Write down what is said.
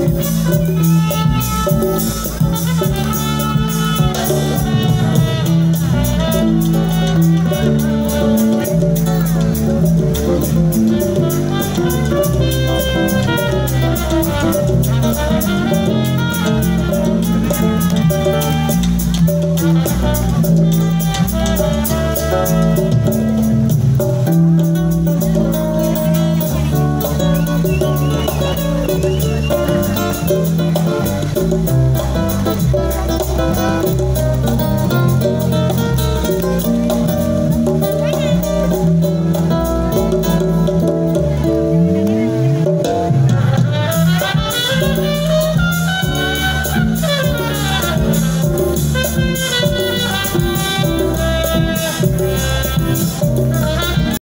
Música